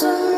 thousand